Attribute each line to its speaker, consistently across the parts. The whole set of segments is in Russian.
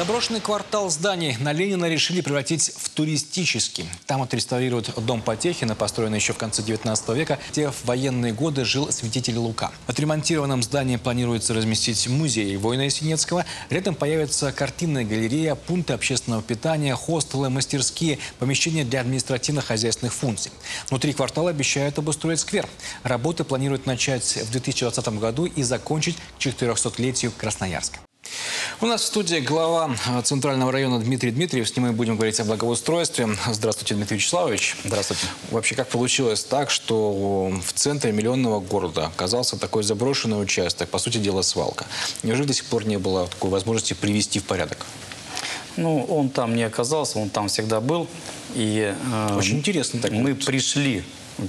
Speaker 1: Заброшенный квартал зданий на Ленина решили превратить в туристический. Там отреставрируют дом Потехина, построенный еще в конце 19 века, где в военные годы жил святитель Лука. В отремонтированном здании планируется разместить музей воина Есенинского. Рядом появится картинная галерея, пункты общественного питания, хостелы, мастерские, помещения для административно-хозяйственных функций. Внутри квартала обещают обустроить сквер. Работы планируют начать в 2020 году и закончить к 400-летию Красноярска. У нас в студии глава э, Центрального района Дмитрий Дмитриев. С ним мы будем говорить о благоустройстве. Здравствуйте, Дмитрий Вячеславович.
Speaker 2: Здравствуйте.
Speaker 1: Вообще, как получилось так, что в центре миллионного города оказался такой заброшенный участок, по сути дела, свалка? Неужели до сих пор не было такой возможности привести в порядок?
Speaker 2: Ну, он там не оказался, он там всегда был. И,
Speaker 1: э, Очень интересно. Так
Speaker 2: мы вот. пришли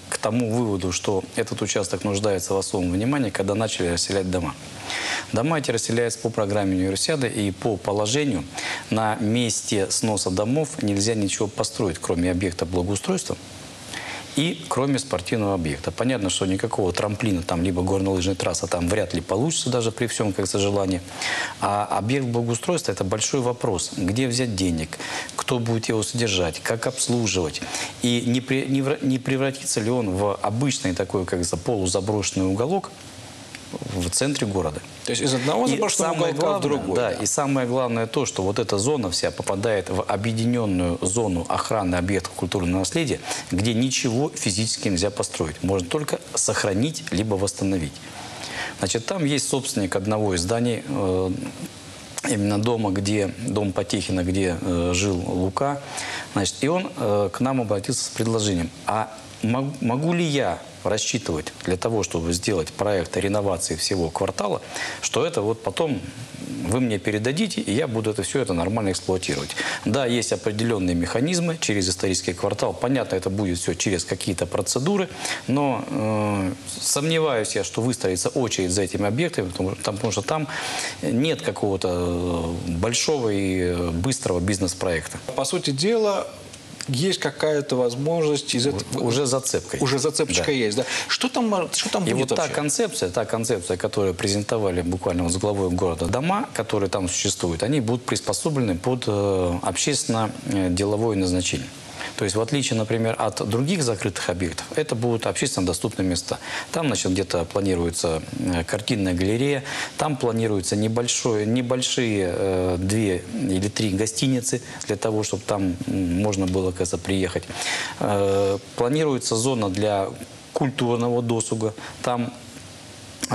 Speaker 2: к тому выводу, что этот участок нуждается в особом внимании, когда начали расселять дома. Дома эти расселяются по программе универсиады и по положению на месте сноса домов нельзя ничего построить, кроме объекта благоустройства и кроме спортивного объекта. Понятно, что никакого трамплина, там, либо горнолыжной трассы там вряд ли получится, даже при всем, как желании. А объект благоустройства – это большой вопрос. Где взять денег? Кто будет его содержать? Как обслуживать? И не, при, не, не превратится ли он в обычный такой, как за полузаброшенный уголок, в центре города.
Speaker 1: То есть из одного заброшенного уголка главное, в другой.
Speaker 2: Да, да, и самое главное то, что вот эта зона вся попадает в объединенную зону охраны объектов культурного наследия, где ничего физически нельзя построить. Можно только сохранить, либо восстановить. Значит, там есть собственник одного из зданий, э, именно дома, где, дом Потехина, где э, жил Лука. Значит, и он э, к нам обратился с предложением. А могу ли я рассчитывать для того, чтобы сделать проект реновации всего квартала, что это вот потом вы мне передадите, и я буду это все это нормально эксплуатировать. Да, есть определенные механизмы через исторический квартал. Понятно, это будет все через какие-то процедуры, но э, сомневаюсь я, что выстроится очередь за этими объектами, потому, потому что там нет какого-то э, большого и э, быстрого бизнес-проекта.
Speaker 1: По сути дела, есть какая-то возможность из
Speaker 2: этого... Уже зацепка.
Speaker 1: Уже зацепочка да. есть, да. Что там, что там
Speaker 2: И
Speaker 1: будет
Speaker 2: вот
Speaker 1: вообще?
Speaker 2: та концепция, та концепция, которую презентовали буквально вот с главой города, дома, которые там существуют, они будут приспособлены под э, общественно-деловое назначение. То есть в отличие, например, от других закрытых объектов, это будут общественно доступные места. Там, значит, где-то планируется э, картинная галерея, там планируются небольшое, небольшие э, две или три гостиницы для того, чтобы там можно было, кажется, приехать. Э, планируется зона для культурного досуга. Там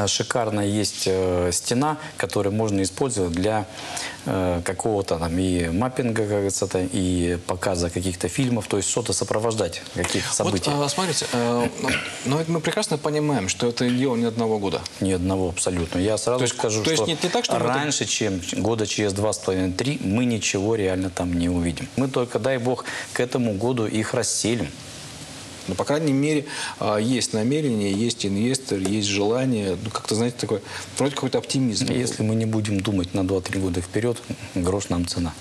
Speaker 2: шикарная есть э, стена, которую можно использовать для э, какого-то там и маппинга, как говорится, и показа каких-то фильмов, то есть что-то сопровождать, каких-то событий.
Speaker 1: Вот, смотрите, но ну, мы прекрасно понимаем, что это дело не одного года.
Speaker 2: Ни одного абсолютно. Я сразу
Speaker 1: то есть,
Speaker 2: скажу,
Speaker 1: то есть что, не, не так, что
Speaker 2: раньше, это... чем года через два с половиной, три, мы ничего реально там не увидим. Мы только, дай бог, к этому году их расселим.
Speaker 1: Но, по крайней мере, а, есть намерение, есть инвестор, есть желание, ну, как-то, знаете, такой, вроде какой-то оптимизм.
Speaker 2: Если мы не будем думать на 2-3 года вперед, грош нам цена.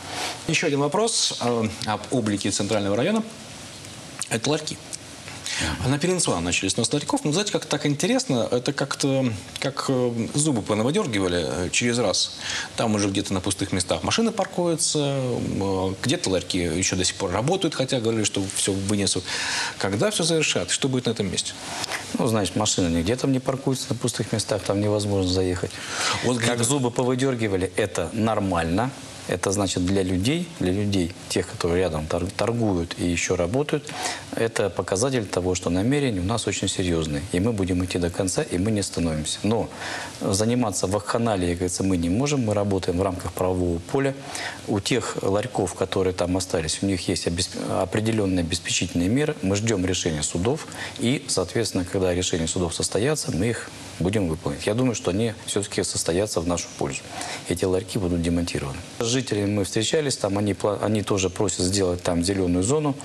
Speaker 1: Еще один вопрос а, об облике Центрального района. Это ларьки. А на Перенцуа начались снос ларьков. Ну, знаете, как так интересно, это как-то как э, зубы понаводергивали э, через раз. Там уже где-то на пустых местах машины паркуются, э, где-то ларьки еще до сих пор работают, хотя говорили, что все вынесут. Когда все завершат? Что будет на этом месте?
Speaker 2: Ну, значит, машины нигде там не паркуются на пустых местах, там невозможно заехать. Вот как зубы повыдергивали, это нормально. Это значит для людей, для людей, тех, которые рядом торгуют и еще работают, это показатель того, что намерения у нас очень серьезные. И мы будем идти до конца, и мы не остановимся. Но заниматься вакханалией, говорится, мы не можем. Мы работаем в рамках правового поля. У тех ларьков, которые там остались, у них есть определенные обеспечительные меры. Мы ждем решения судов. И, соответственно, когда решения судов состоятся, мы их будем выполнять. Я думаю, что они все-таки состоятся в нашу пользу. Эти ларьки будут демонтированы жителями мы встречались, там они, они тоже просят сделать там зеленую зону,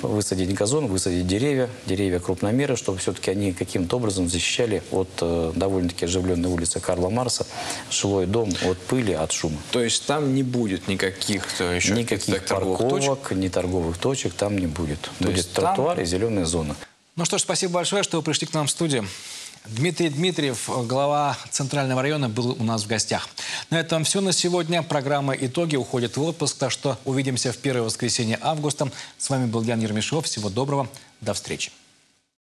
Speaker 2: высадить газон, высадить деревья, деревья крупномеры, чтобы все-таки они каким-то образом защищали от э, довольно-таки оживленной улицы Карла Марса жилой дом от пыли, от шума.
Speaker 1: То есть там не будет никаких
Speaker 2: еще никаких парковок, точек? ни торговых точек там не будет. То будет тротуар там... и зеленая зона.
Speaker 1: Ну что ж, спасибо большое, что вы пришли к нам в студию. Дмитрий Дмитриев, глава Центрального района, был у нас в гостях. На этом все на сегодня. Программа «Итоги» уходит в отпуск, так что увидимся в первое воскресенье августа. С вами был Ян Ермешов. Всего доброго. До встречи.